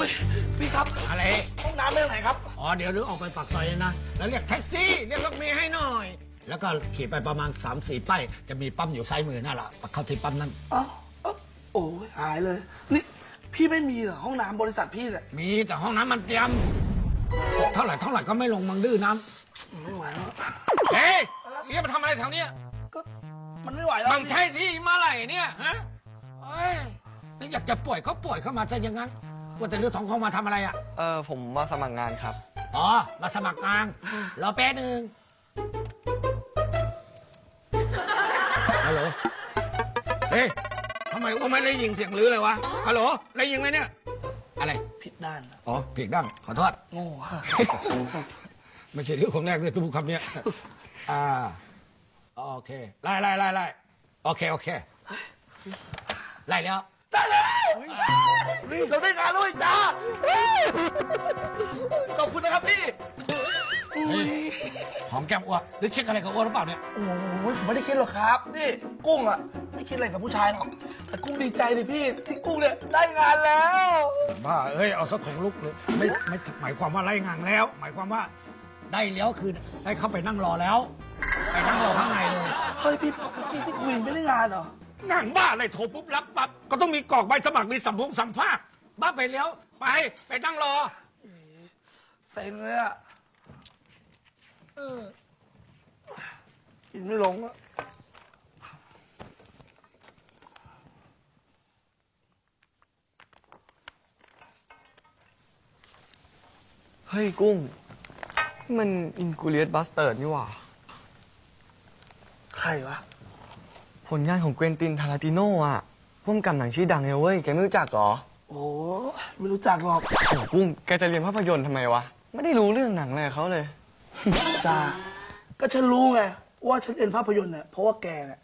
อุ้ยพี่ครับอะไร ห้องน้ำเป็นไหนครับ อ๋อ เดี๋ยวหรือออกไปปากซอยนะ แล้วเรียกแท็กซี่ เรียกรถเมย์ให้หน่อย แล้วก็ขี่ไปประมาณ 3 4 ป้าย จะมีปั๊มอยู่ซ้ายมือนั่นแหละเข้าที่ปั๊มนั้น เอ้าเอ้าโอ้ยหายเลย นี่พี่ไม่มีเหรอห้องน้ำบริษัทพี่เนี่ยมีแต่ห้องน้ำมันเตรียมเท่าไหร่เท่าไหร่ก็ไม่ลงมังดื้อน้ไม่ไหวแล้วำเฮ้ยเรียกมาทำอะไรแถวเนี้ยก็มันไม่ไหวแล้วมันใช่ที่เมื่อไหร่เนี่ยฮะเฮ้ยนี่อยากจะป่วยก็ป่วยเข้ามาซะอย่างนั้น ว่าแต่เรื่องสองคนมาทำอะไรอะ เออผมมาสมัครงานครับ อ๋อ มาสมัครงาน รอแป๊บหนึ่งฮัลโหล เฮ้ยทำไมอ้วนไม่ได้ยิงเสียงลือเลยวะ ฮัลโหล ได้ยิงไหมเนี่ย อะไร ผิดด้านอ๋อผิดดั้งขอโทษ โง่ฮะไม่ใช่เรื่องของแรกเลยที่พูดคำเนี้ย อ่า โอเค ไล่ไล่ไล่ไล่โอเค โอเค ไล่แล้ว ได้เลย เราได้งานแล้วไอ้จ้าเฮ้ยขอบคุณนะครับพี่เฮ้ยหอมแก้มอ้วนหรือเช็คอะไรกับอ้วนหรือเปล่าเนี่ย โอ้ยผมไม่ได้คิดหรอกครับ นี่กุ้งอะ ไม่คิดอะไรกับผู้ชายหรอก แต่กุ้งดีใจเลยพี่ ที่กุ้งเนี่ยได้งานแล้ว บ้า เอ้ย เอาสักของลุกเลย ไม่ไม่หมายความว่าไล่งานแล้ว หมายความว่าได้แล้วคือได้เข้าไปนั่งรอแล้ว ไปนั่งรอข้างในเลย เฮ้ยพี่พี่ที่คุยไม่ได้งานเหรอ งานบ้าอะไรโทรปุ๊บรับปั๊บก็ต้องมีกรอกใบสมัครมีสัมพงสัมภาษณ์บ้าไปแล้ว ไป ไปนั่งรอเซ็งเลยอะเออกินไม่ลงอะเฮ้ยกุ้ง มันอินกูเลียสบัสเตอร์นี่หว่า ใครวะ ผลงานของเกวนตินทาราติโน่อะพ่วงกับหนังชื่อดังเลยเว้ย แกไม่รู้จักเหรอ โอ้ไม่รู้จักหรอกโหกุ้ง แกจะเรียนภาพยนตร์ทำไมวะ ไม่ได้รู้เรื่องหนังอะไรกับเขาเลย จ้า ก็ฉันรู้ไง ว่าฉันเรียนภาพยนตร์เนี่ยเพราะว่าแกเนี่ย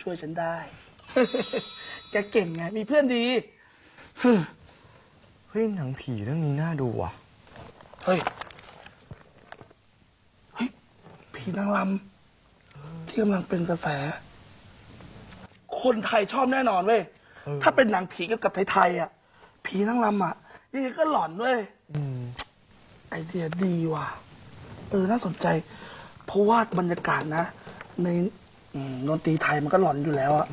ช่วยฉันได้ แกเก่งไง มีเพื่อนดี เฮ้ย หนังผีเรื่องนี้น่าดูว่ะ เฮ้ย เฮ้ย ผีนางรำที่กำลังเป็นกระแส คนไทยชอบแน่นอนเว้ย ถ้าเป็นหนังผีเกี่ยวกับไทยๆอะ ผีนางรำอะยังไงก็หลอนเว้ยไอเดียดีว่ะ เออ น่าสนใจ เพราะว่าบรรยากาศนะ ในอืมดนตรีไทยมันก็หลอนอยู่แล้วอะ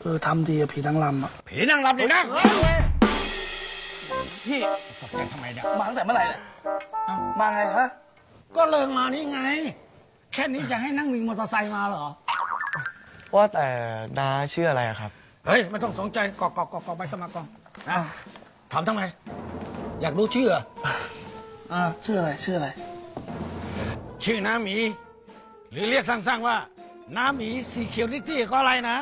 เออทำดีอะผีนางรำอะผีนั่งรับเลยนะพี่ตกใจทำไมเนี่ยมาตั้งแต่เมื่อไหร่เนี่ยเอ้ามาไงฮะ ก็เลิงมานี่ไง แค่นี้จะให้นั่งวิงมอเตอร์ไซค์มาเหรอ ว่าแต่น้าชื่ออะไรอะครับ เฮ้ยไม่ต้องสนใจกรอกกรอกกรอกกรอกใบสมัครก่อนนะถามทำไม อยากรู้ชื่อเหรออ่าชื่ออะไรชื่ออะไร ชื่อน้าหมี หรือเรียกสั้นๆว่า น้าหมีซีเคียวริตี้ก็อะไรนะ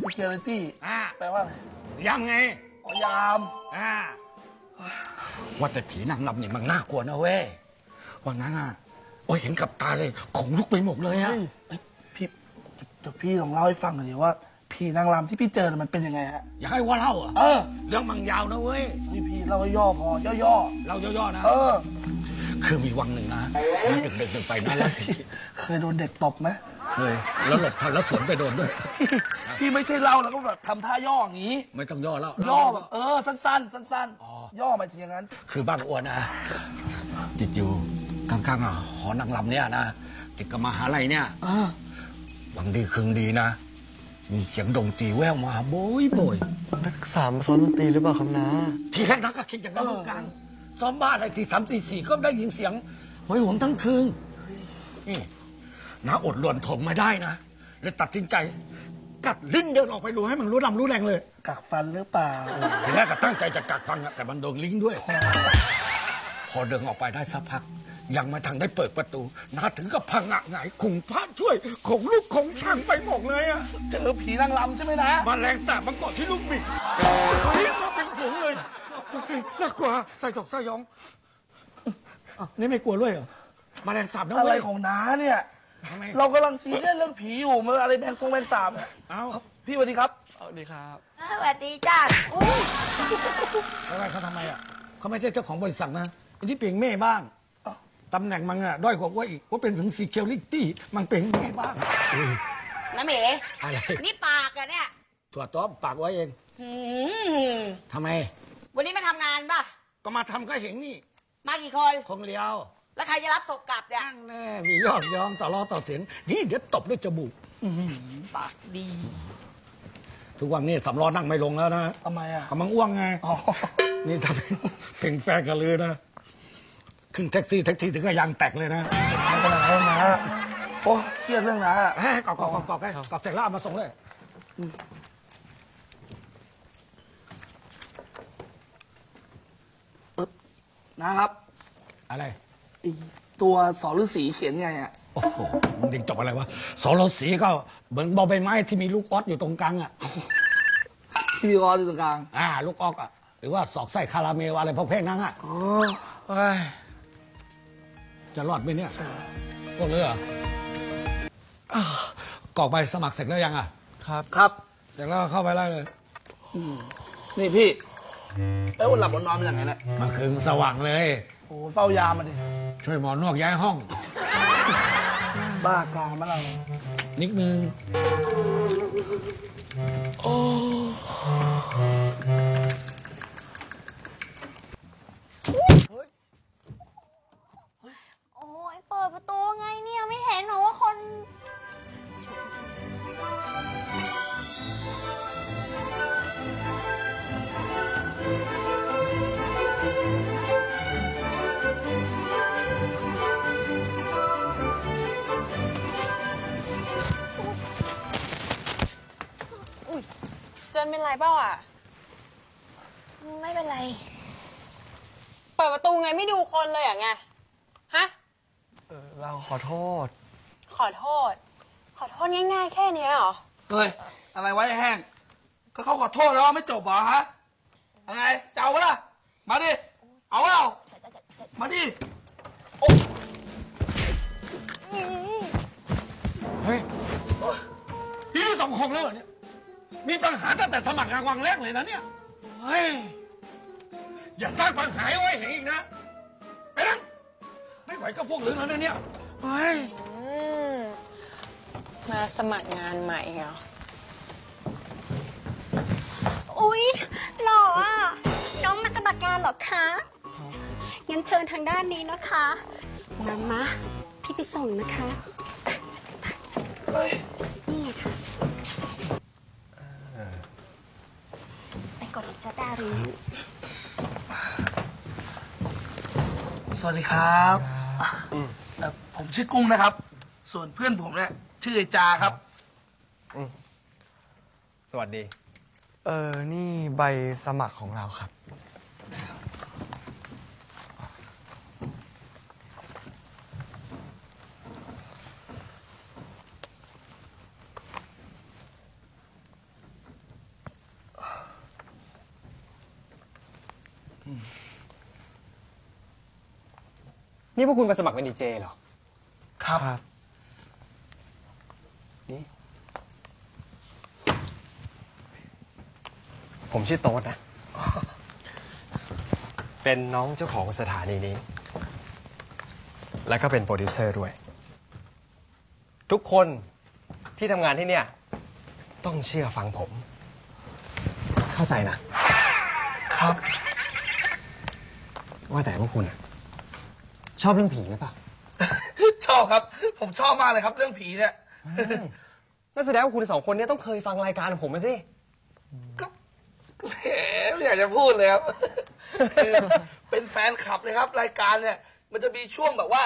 security อ่าแปลว่าอะไรย้ำไงอ๋อยามอ่าว่าแต่ผีนางรำนี่มันน่ากลัวนะเว้ยวันนั้นอะโอ้ยเห็นกับตาเลยขนลุกไปหมดเลยอะเอ้ยพี่ เดี๋ยวพี่ลองเล่าให้ฟังหน่อยดิว่าผีนางรำที่พี่เจอน่ะมันเป็นยังไงฮะ อยากให้ว่าเล่าอะ เออเรื่องมังยาวนะเว้ย เฮ้ยพี่เล่าย่อๆพอย่อเล่าย่อๆนะ ๆเออ คือมีวังหนึ่งนะนะดึกๆๆไปนะแล้วเคยโดนเด็กตบไหมเคยแล้วหลบทันแล้วสวนไปโดนด้วย พี่ไม่ใช่เล่าแล้วก็แบบทำท่าย่ออย่างนี้ ไม่ต้องย่อแล้ว ย่อแบบเออสั้นๆ สั้นอ๋อ ๆ ย่อมาทีอย่างนั้น คือบ้านอ้วนนะติดอยู่ข้างๆอะหอนางรำเนี่ยนะติดกับมหาลัยเนี่ย เออหวังดีคืนดีนะ มีเสียงดนตรีแว่วมาโบยโบยนักศึกษามาซ้อมดนตรีหรือเปล่าครับน้าทีแรกนักก็คิดอย่างนั้นเหมือนกันซ้อมบ้านอะไรทีสามตีสี่ก็ได้ยินเสียงโหยหวนทั้งคืนนี่นาอดรวนทนไม่ได้นะเลยตัดสินใจ กัดลิ้นเดินออกไปดูให้มันรู้ลำรู้แรงเลย กักฟันหรือเปล่า ทีแรกก็ตั้งใจจะกัดฟังอะแต่มันโดนลิงด้วย พอเดินออกไปได้สักพัก ยังไม่ทันได้เปิดประตูนาถึงกับพังอะหงายขุงพระช่วยของลูกของช่างไปหมดเลยอะเจอผีนางรำใช่ไหมนะมาแรงสาบมาเกาะที่ลูกบิดเฮ้ยมาเป็นฝูงเลยน่ากลัวใส่จอกใส่ยองอ้าวนี่ไม่กลัวด้วยเหรอมาแรงสาบนะอะไรเว้ยของน้าเนี่ยทำไมเรากำลังซีเรียสเรื่องผีอยู่มันอะไรแบงฟงแบงสามเนี่ยเอ้าพี่สวัสดีครับเอาดีครับสวัสดีจ้าอุ้ยแล้วอะไรเขาทำไมอะเขาไม่ใช่เจ้าของบริษัทนะเป็นที่เปลี่ยนแม่บ้าง ตำแหน่งมันอะด้อยกว่าว่าอีกว่าเป็นถึงซีเคียวลิตี้มันเป็นแม่บ้างเออน้าเหมอะไร นี่ปากอะเนี่ยถั่วต้อมปากไว้เองหืมทำไม วันนี้มาทำงานป่ะ ก็มาทำก็เห็นนี่มากี่คน คงเลียวแล้วใครจะรับศพกลับเนี่ยนั่งแน่มียอดยอมต่อรอต่อเสียงนี่เดี๋ยวตบด้วยจมูกปากดี ทุกวันนี้สำรอนั่งไม่ลงแล้วนะทำไมอะกำลังอ้วงไง อ๋อ นี่ถ้าเป็นเป็นแฟนกันเลยนะ ขึ้นแท็กซี่แท็กซี่ถึงกับยางแตกเลยนะไม่เป็นไรแล้วนะโอ้เครียดเรื่องนะเฮ้ยกรอกกรอกกรอกกรอกให้กรอกเสร็จแล้วเอามาส่งเลยนะครับอะไรไอ้ตัวสอฤาษีเขียนไงอะโอ้โหมันเด็กจบอะไรวะสรสีก็เหมือนบอใบไม้ที่มีลูกออสอยู่ตรงกลางอะที่มีกออยู่ตรงกลางอ่าลูกออกอะหรือว่าสอกไส้คาราเมลอะไรพวกเพลงนั้นอะอ๋อเอ้ย จะรอดไหมเนี่ยรอดเลยเหรออ้าวกรอกใบสมัครเสร็จแล้วยังอะ ครับ ครับ เสร็จแล้วก็เข้าไปได้เลย นี่พี่เอ้ยวันหลับบนนอนเป็นยังไงเนี่ยเมื่อคืนสว่างเลย โอ้เฝ้ายามมาดิช่วยหมอนวกย้ายห้อง บ้ากามมาเรานิดนึง โเจนเป็นไรเปล่าอะ ไม่เป็นไร เปิดประตูไงไม่ดูคนเลยอะไง ฮะ เออเราขอโทษ ขอโทษ ขอโทษง่ายๆ แค่เนี้ยเหรอ เฮ้ย อะไรไว้แห้ง ก็เขาขอโทษแล้วไม่จบเหรอฮะ อะไรจะเอาปะล่ะ มาดิ เอาเปล่ามาดิเฮ้ยพี่นี่สองคงแล้วเหรอเนี่ย มีปัญหาตั้งแต่สมัครงานวังแรกเลยนะเนี่ยเฮ้ยอย่าสร้างปัญหาให้ไว้เห็นอีกนะไปนั่งไม่ไหวกับพวกเหลือแล้วนะเนี่ยเฮ้ยอืมมาสมัครงานใหม่เหรอ อุ๊ยหล่ออะ น้องมาสมัครงานเหรอคะงั้นเชิญทางด้านนี้นะคะมามา พี่ไปส่งนะคะนี่ไงค่ะ ไปกดจะดา รีสวัสดีครับเอ่อผมชื่อกุ้งนะครับ ส่วนเพื่อนผมเนี่ยชื่อไอจาครับ สวัสดี เออ นี่ใบสมัครของเราครับ นี่พวกคุณมาสมัครเป็นดีเจเหรอครับครับ นี่ ผมชื่อโต๊ดนะ เป็นน้องเจ้าของสถานีนี้ แล้วก็เป็นโปรดิวเซอร์ด้วย ทุกคนที่ทำงานที่เนี่ย ต้องเชื่อฟังผม เข้าใจนะ ครับ ว่าแต่พวกคุณอะชอบเรื่องผีหรือเปล่าชอบครับ ผมชอบมากเลยครับเรื่องผีเนี่ย นั่นแสดงว่าคุณสองคนเนี่ยต้องเคยฟังรายการของผมมาสิ ก็แหมไม่อยากจะพูดเลยครับ คือเป็นแฟนคลับเลยครับ รายการเนี่ย มันจะมีช่วงแบบว่า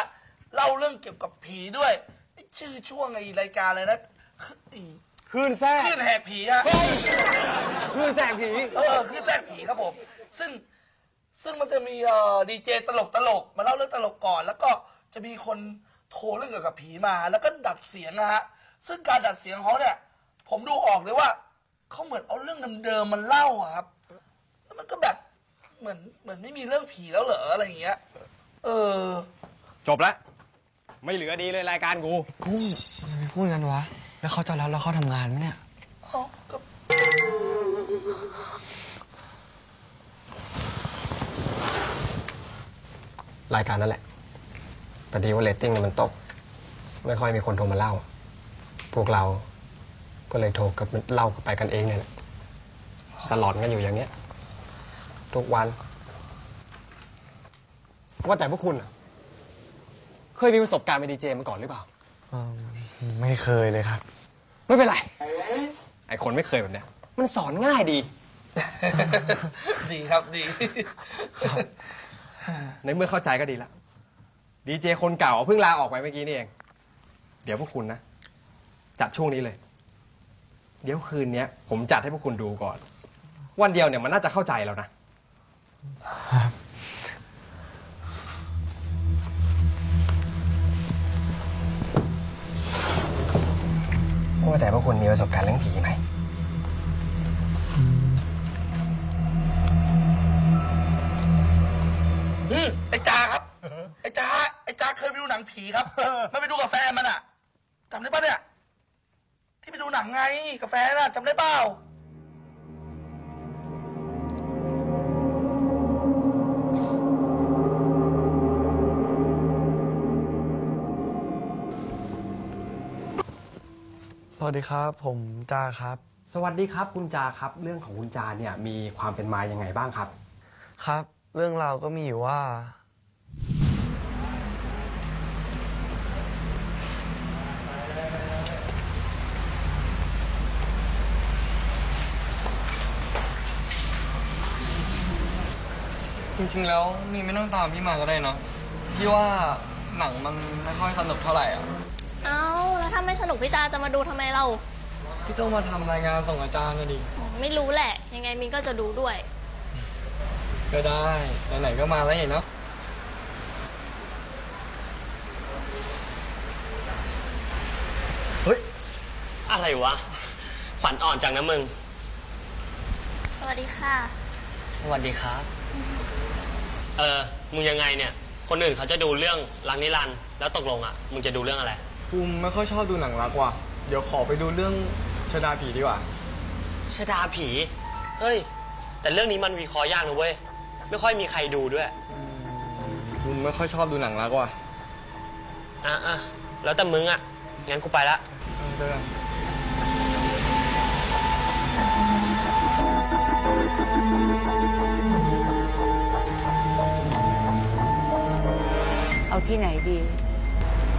เล่าเรื่องเกี่ยวกับผีด้วยไอ้ชื่อช่วงไอ้รายการเลยนะไอ้คลื่นแท้คลื่นแหกผีฮะคลื่นแสงผี เออคลื่นแทรกผีครับผม ซึ่ง ซึ่งมันจะมีเอ่อดีเจตลกตลกมาเล่าเรื่องตลกก่อน แล้วก็จะมีคนโทรเรื่องเกี่ยวกับผีมา แล้วก็ดัดเสียงนะฮะซึ่งการดัดเสียงของเขาเนี่ย ผมดูออกเลยว่าเขาเหมือนเอาเรื่องเดิมๆมันเล่าอะครับ แล้วมันก็แบบเหมือนเหมือนไม่มีเรื่องผีแล้วเหรออะไรอย่างเงี้ย เออ จบแล้วไม่เหลือดีเลยรายการกู กุ้งทำไมไม่พูดกันวะ แล้วเขาจะรับแล้วเขาทำงานไหมเนี่ยเขาก็ รายการนั่นแหละพอดีว่าเรตติ้งเนี่ยมันตก ไม่ค่อยมีคนโทรมาเล่า พวกเราก็เลยโทรกับเล่ากันไปกันเองเนี่ยแหละสลอนกันอยู่อย่างเนี้ย ทุกวัน ว่าแต่พวกคุณอะเคยมีประสบการณ์เป็นดีเจมาก่อนหรือเปล่าอืมไม่เคยเลยครับ ไม่เป็นไร ไอคนไม่เคยแบบเนี้ย มันสอนง่ายดี ดีครับดี ในเมื่อเข้าใจก็ดีละดีเจคนเก่าเพิ่งลาออกไปเมื่อกี้นี่เอง เดี๋ยวพวกคุณนะ จัดช่วงนี้เลย เดี๋ยวคืนเนี้ย ผมจัดให้พวกคุณดูก่อน วันเดียวเนี่ยมันน่าจะเข้าใจแล้วนะว่าแต่พวกคุณมีประสบการณ์เรื่องผีไหม อืมไอ้จ้าครับ ไอ้จ้าไอ้จ้าเคยไปดูหนังผีครับ มันไปดูกับแฟนมันอะจำได้ปะเนี่ย ที่ไปดูหนังไงกับแฟนอะจำได้เปล่าสวัสดีครับ ผมจ้าครับ สวัสดีครับคุณจาครับ เรื่องของคุณจาเนี่ยมีความเป็นมายังไงบ้างครับ ครับ เรื่องราวก็มีอยู่ว่า จริงๆแล้วนี่ไม่ต้องตามพี่มาก็ได้เนาะพี่ว่าหนังมันไม่ค่อยสนุกเท่าไหร่อะเอ้าแล้วถ้าไม่สนุกพี่จาจะมาดูทำไมเรา พี่ต้องมาทำรายงานส่งอาจารย์นะดิ ไม่รู้แหละ ยังไงมินก็จะดูด้วย ก็ได้ ไหนๆก็มาแล้วเนาะอะไรวะ ขวัญอ่อนจังนะมึง สวัสดีค่ะ สวัสดีครับ เออ มึงยังไงเนี่ย คนอื่นเขาจะดูเรื่องรังนิรันดร์แล้วตกลงอะ มึงจะดูเรื่องอะไรภูมิไม่ค่อยชอบดูหนังรักว่ะ เดี๋ยวขอไปดูเรื่องชดาผีดีกว่าชดาผี เฮ้ย แต่เรื่องนี้มันวิเคราะห์ยากนะเว้ย ไม่ค่อยมีใครดูด้วยภูมิไม่ค่อยชอบดูหนังรักว่ะอะอะแล้วแต่มึงอะ งั้นกูไปละเออเจอกันเอาที่ไหนดี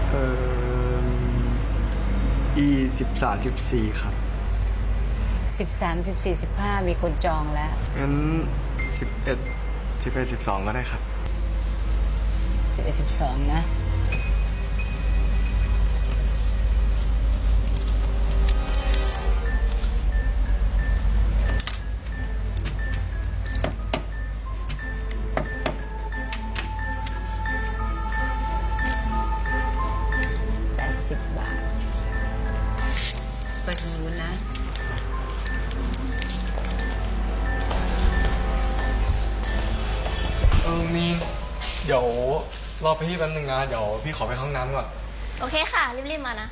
เออ e สิบสามสิบสี่ครับ13 14 15มีคนจองแล้วงั้นสิบเอ็ด สิบเอ็ดสิบสองก็ได้ครับสิบเอ็ดสิบสองนะ มานะ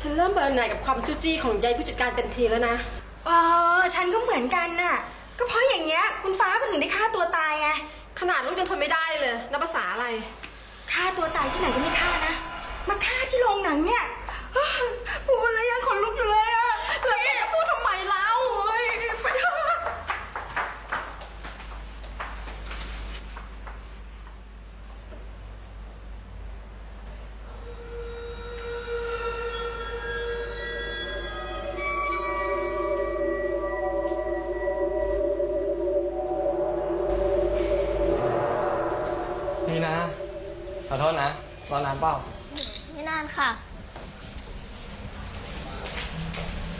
ฉันเริ่มเบื่อหน่ายกับความจู้จี้ของยายผู้จัดการเต็มทีแล้วนะ เออ ฉันก็เหมือนกันน่ะ ก็เพราะอย่างเงี้ย คุณฟ้าก็ถึงได้ฆ่าตัวตายไง ขนาดลูกยังทนไม่ได้เลยนับภาษาอะไร ฆ่าตัวตายที่ไหนก็ไม่ฆ่านะ มาฆ่าที่โรงหนังเนี่ย ขอโทษนะ รอนานเปล่า ไม่นานค่ะ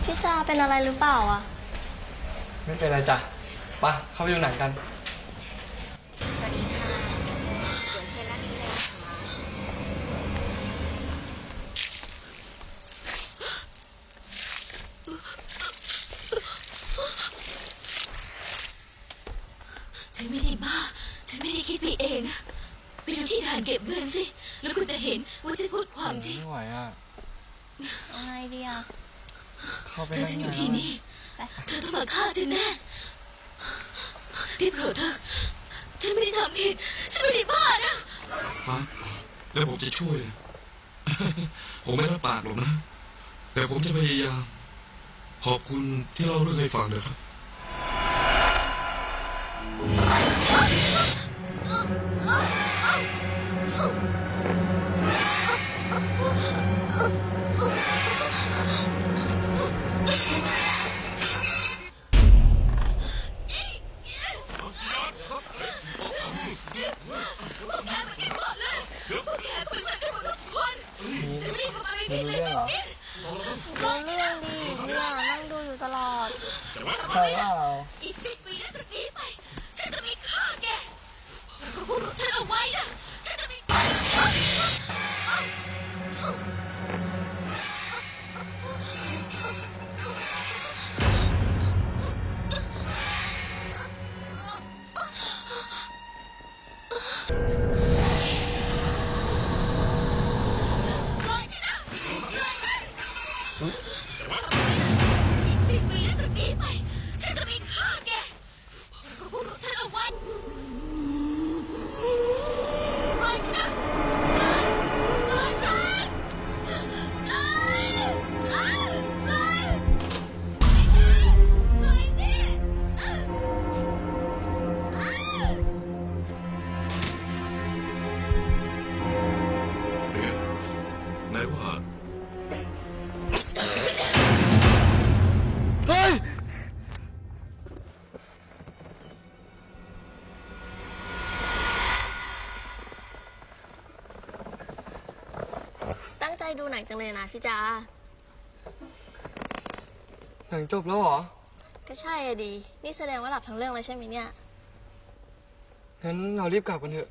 พี่จาเป็นอะไรหรือเปล่าอะ ไม่เป็นไรจ้ะไปะเข้าไปดูหนังกัน ฉันไม่ได้ทำผิด ฉันไม่ได้บ้านะฟ้าแล้วผมจะช่วย ผมไม่รับปากหรอกนะ แต่ผมจะพยายาม ขอบคุณที่เล่าเรื่องให้ฟังนะครับ ดูหนังจังเลยนะพี่จาหนังจบแล้วเหรอ ก็ใช่อะดี นี่แสดงว่าหลับทั้งเรื่องเลยใช่ไหมเนี่ย งั้นเรารีบกลับกันเถอะ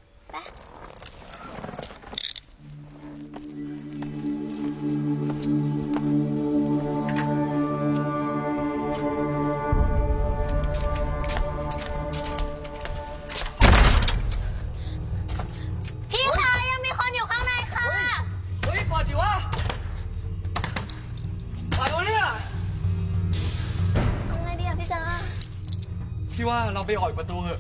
ว่าเราไปออกประตูเถอะ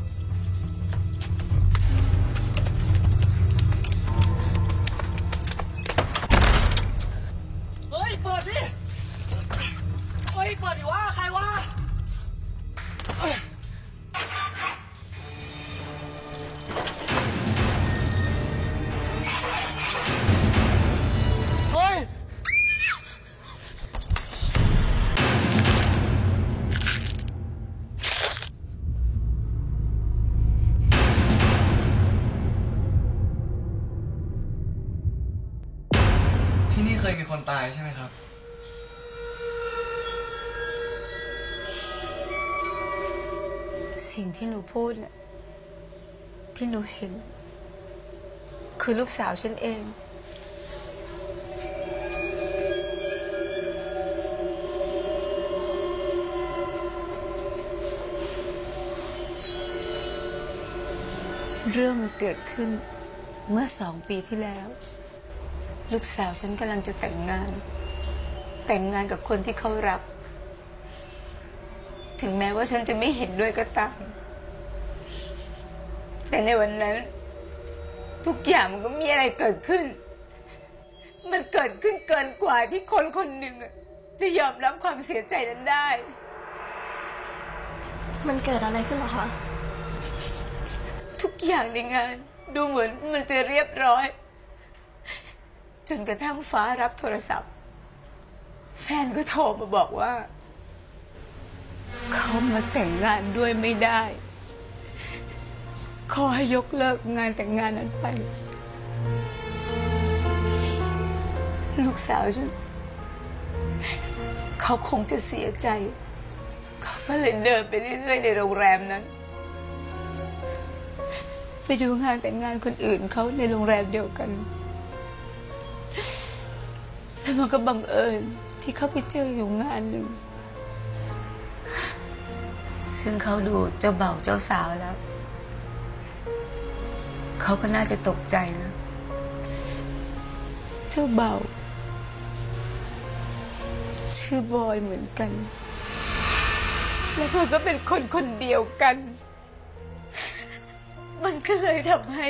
ยมีคนตายใช่ไหมครับ สิ่งที่หนูพูดน่ะที่หนูเห็น คือลูกสาวฉันเอง เรื่องมันเกิดขึ้นเมื่อสองปีที่แล้ว ลูกสาวฉันกำลังจะแต่งงาน แต่งงานกับคนที่เขารัก ถึงแม้ว่าฉันจะไม่เห็นด้วยก็ตาม แต่ในวันนั้น ทุกอย่างมันก็มีอะไรเกิดขึ้น มันเกิดขึ้นเกินกว่าที่คนคนหนึ่งอะจะยอมรับความเสียใจนั้นได้ มันเกิดอะไรขึ้นเหรอคะ ทุกอย่างในงาน ดูเหมือนมันจะเรียบร้อย จนกระทั่งฟ้ารับโทรศัพท์ แฟนก็โทรมาบอกว่า เขามาแต่งงานด้วยไม่ได้ ขอให้ยกเลิกงานแต่งงานนั้นไป ลูกสาวฉันเขาคงจะเสียใจ เขาก็เลยเดินไปเรื่อยๆในโรงแรมนั้น ไปดูงานแต่งงานคนอื่นเขาในโรงแรมเดียวกัน แล้วมันก็บังเอิญที่เขาไปเจออยู่งานหนึ่ง ซึ่งเขาดูเจ้าเบ่าเจ้าสาวแล้ว เขาก็น่าจะตกใจนะ เจ้าเบ่า ชื่อบอยเหมือนกัน แล้วมันก็เป็นคนคนเดียวกัน มันก็เลยทำให้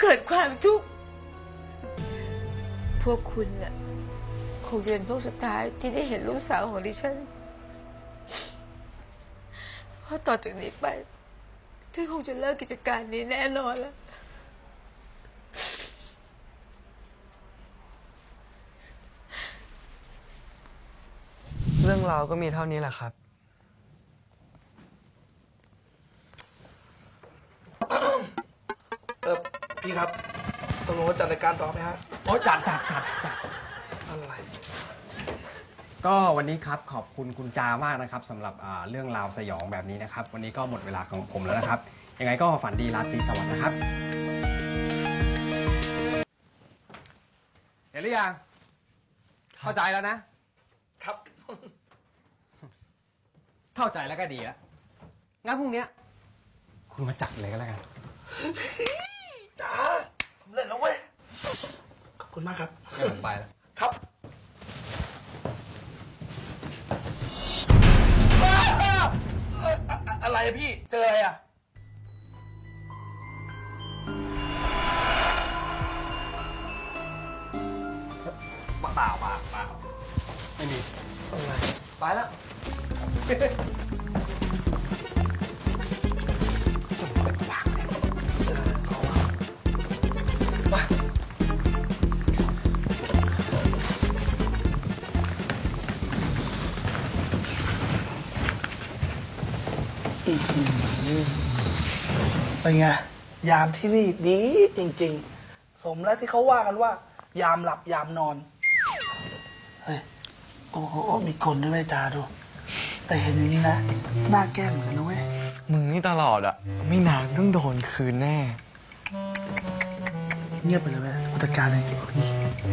เกิดความทุกข์ พวกคุณน่ะคงจะเป็นพวกสุดท้ายที่ได้เห็นลูกสาวของดิฉัน เพราะต่อจากนี้ไปฉันคงจะเลิกกิจการนี้แน่นอนแล้ว เรื่องราวก็มีเท่านี้แหละครับ เออพี่ครับ ตกลงว่าจัดรายการต่อไหมฮะโอ้จัดจัดจัดจัดอะไร ก็วันนี้ครับขอบคุณคุณจามากนะครับสำหรับอ่าเรื่องราวสยองแบบนี้นะครับ วันนี้ก็หมดเวลาของผมแล้วนะครับ ยังไงก็ฝันดีราตรีสวัสดิ์นะครับ เห็นหรือยังเข้าใจแล้วนะ ครับ เข้าใจแล้วก็ดีแล้วงั้นพรุ่งเนี้ยคุณมาจัดเลยก็แล้วกัน จ้าสำเร็จแล้วเว้ย ขอบ คุณมากครับงั้นผมไปแล้ว ครับเอ่ออะอะอะไรอะพี่ เจออะไรอะเปล่าเปล่าเปล่าไม่มีอะไร ไปแล้ว เป็นไงยามที่นี่ดีจริง ๆ สมแล้วที่เขาว่ากันว่า ยามหลับยามนอน เฮ้ย โอ้โหมีคนด้วยเวยจ้าดู แต่เห็นอย่างนี้นะน่าแกล้งเหมือนกันนะเว้ย มึงนี่ตลอดอะไม่นานต้องโดนคืนแน่ เงียบไปเลยเว้ยผู้จัดการเลยรู้ได้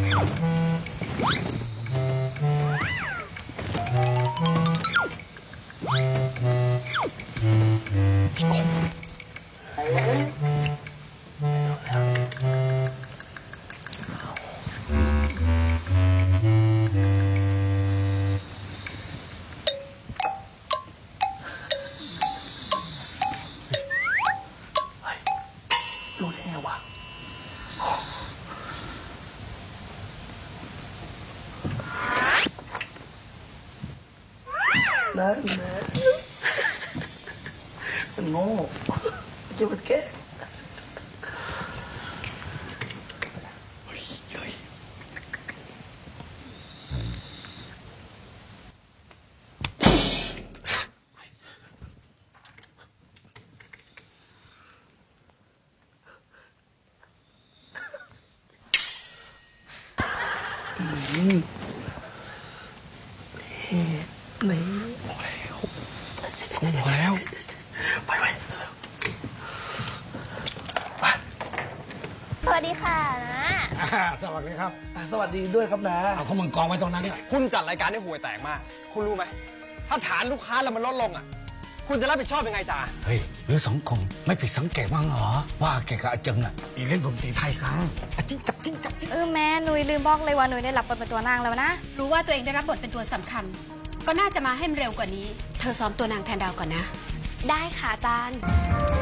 ไงวะนะนะมันโง่ จะมั นแก้อืมนี่นี่พอแล้วพอแล้ว ไปไป สวัสดีค่ะนะสวัสดีครับสวัสดีด้วยครับนะเอาข้าวมังกรไว้ตรงนั้นเนี่ยคุณจัดรายการให้ห่วยแตกมาก คุณรู้ไหม ถ้าฐานลูกค้าเรามันลดลงอะคุณจะรับผิดชอบยังไงจ่าเฮ้ยหรือสังคมไม่ผิดสังเกตบ้างเหรอ ว่าแกกับอาเจิงอะอีเล่นดนตรีไทยกันอะจิ้งจับจิ้งจับจิ้งเออแม่หนุยลืมบอกเลยว่าหนุยได้รับบทเป็นตัวนางแล้วนะ รู้ว่าตัวเองได้รับบทเป็นตัวสำคัญ ก็น่าจะมาให้มันเร็วกว่านี้ เธอซ้อมตัวนางแทนดาวก่อนนะ ได้ค่ะอาจารย์เ